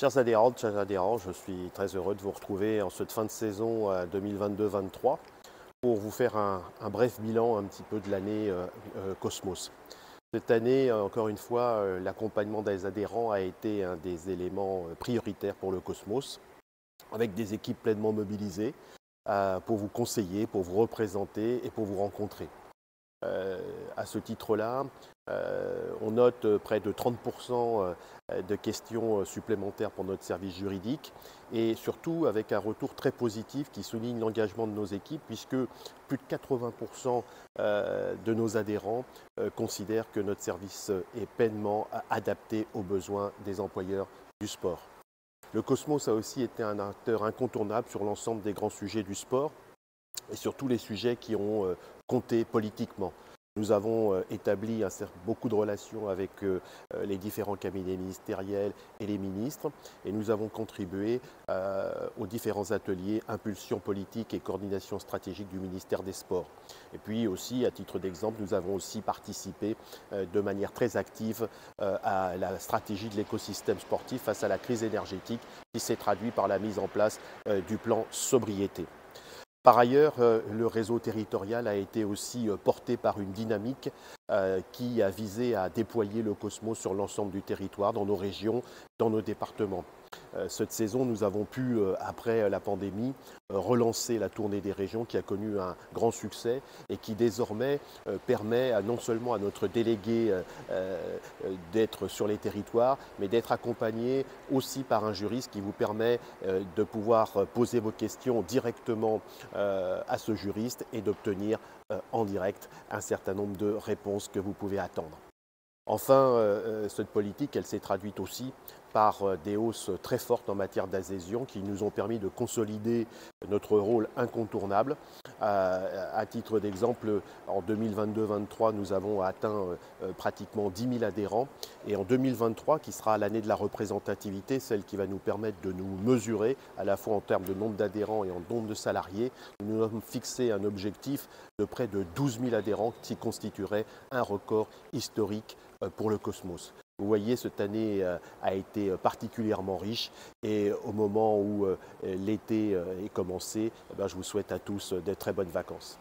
Chers adhérentes, chers adhérents, je suis très heureux de vous retrouver en cette fin de saison 2022-23 pour vous faire un, bref bilan un petit peu de l'année euh, euh, Cosmos. Cette année, encore une fois, euh, l'accompagnement des adhérents a été un des éléments prioritaires pour le Cosmos, avec des équipes pleinement mobilisées pour vous conseiller, pour vous représenter et pour vous rencontrer. à ce titre-là, euh, on note euh, près de 30% euh, de questions supplémentaires pour notre service juridique et surtout avec un retour très positif qui souligne l'engagement de nos équipes puisque plus de 80% de nos adhérents considèrent que notre service est pleinement adapté aux besoins des employeurs du sport. Le Cosmos a aussi été un acteur incontournable sur l'ensemble des grands sujets du sport et sur tous les sujets qui ont compté politiquement. Nous avons euh, établi beaucoup de relations avec euh, euh, les différents cabinets ministériels et les ministres et nous avons contribué aux différents ateliers impulsion politique et coordination stratégique du ministère des Sports. Et puis aussi, à titre d'exemple, nous avons aussi participé de manière très active à la stratégie de l'écosystème sportif face à la crise énergétique qui s'est traduite par la mise en place du plan sobriété. Par ailleurs, euh, le réseau territorial a été aussi euh, porté par une dynamique euh, qui a visé à déployer le Cosmos sur l'ensemble du territoire, dans nos régions, dans nos départements. Euh, cette saison, nous avons pu, euh, après la pandémie, relancer la tournée des régions qui a connu un grand succès et qui désormais permet non seulement à notre délégué d'être sur les territoires, mais d'être accompagné aussi par un juriste qui vous permet de pouvoir poser vos questions directement à ce juriste et d'obtenir en direct un certain nombre de réponses que vous pouvez attendre. Enfin, euh, euh, cette politique, elle s'est traduite aussi par euh, des hausses très fortes en matière d'adhésion qui nous ont permis de consolider notre rôle incontournable. À titre d'exemple, en 2022-23, nous avons atteint pratiquement 10 000 adhérents et en 2023, qui sera l'année de la représentativité, celle qui va nous permettre de nous mesurer à la fois en termes de nombre d'adhérents et en nombre de salariés, nous avons fixé un objectif de près de 12 000 adhérents qui constituerait un record historique euh, pour le Cosmos. Vous voyez, cette année euh, a été particulièrement riche et au moment où euh, l'été est commencé, eh ben, je vous souhaite à tous de très bonnes vacances.